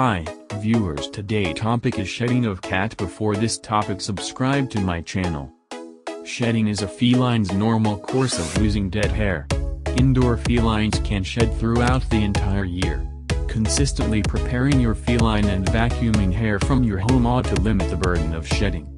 Hi, viewers today topic is shedding of cat before this topic subscribe to my channel. Shedding is a feline's normal course of losing dead hair. Indoor felines can shed throughout the entire year. Consistently preparing your feline and vacuuming hair from your home ought to limit the burden of shedding.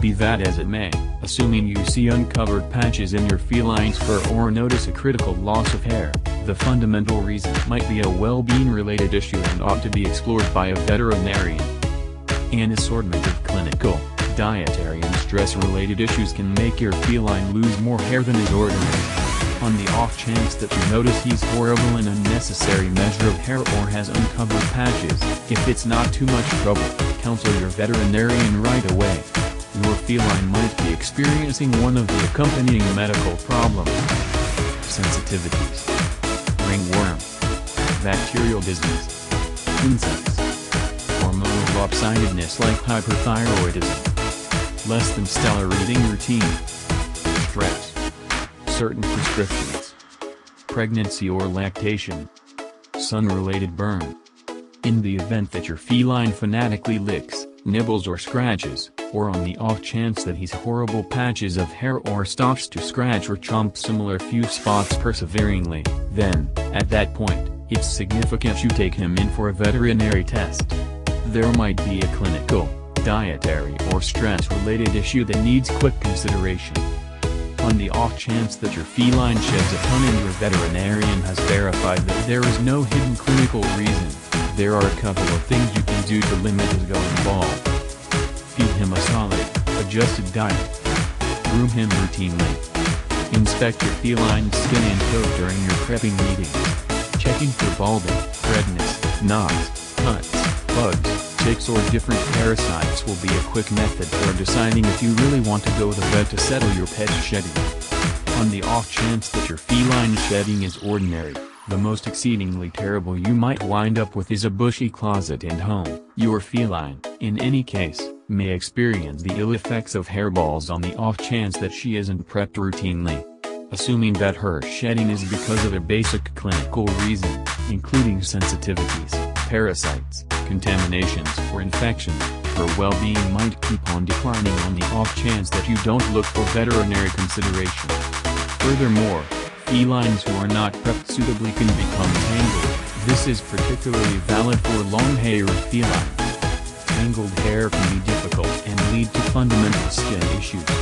Be that as it may, assuming you see uncovered patches in your feline's fur or notice a critical loss of hair, the fundamental reason might be a well-being related issue and ought to be explored by a veterinarian. An assortment of clinical, dietary and stress-related issues can make your feline lose more hair than is ordinary. On the off chance that you notice he's horrible and unnecessary measure of hair or has uncovered patches, if it's not too much trouble, counsel your veterinarian right away. Your feline might be experiencing one of the accompanying medical problems. Sensitivities. Ringworm. Bacterial disease. Insects. Hormonal lopsidedness like hyperthyroidism. Less than stellar reading routine. Stress. Certain prescriptions. Pregnancy or lactation. Sun-related burn. In the event that your feline fanatically licks, nibbles or scratches, or on the off chance that he's horrible patches of hair or stops to scratch or chomp similar few spots perseveringly, then, at that point, it's significant you take him in for a veterinary test. There might be a clinical, dietary or stress-related issue that needs quick consideration. On the off chance that your feline sheds a ton and your veterinarian has verified that there is no hidden clinical reason, there are a couple of things you can do to limit his going bald. Adjusted diet. Groom him routinely. Inspect your feline's skin and coat during your prepping meetings. Checking for balding, redness, knots, cuts, bugs, ticks or different parasites will be a quick method for deciding if you really want to go the vet to settle your pet's shedding. On the off chance that your feline shedding is ordinary, the most exceedingly terrible you might wind up with is a bushy closet and home. Your feline, in any case, may experience the ill effects of hairballs on the off chance that she isn't prepped routinely. Assuming that her shedding is because of a basic clinical reason, including sensitivities, parasites, contaminations or infections, her well-being might keep on declining on the off chance that you don't look for veterinary consideration. Furthermore, felines who are not prepped suitably can become tangled, this is particularly valid for long-haired felines. Tangled hair can be difficult and lead to fundamental skin issues.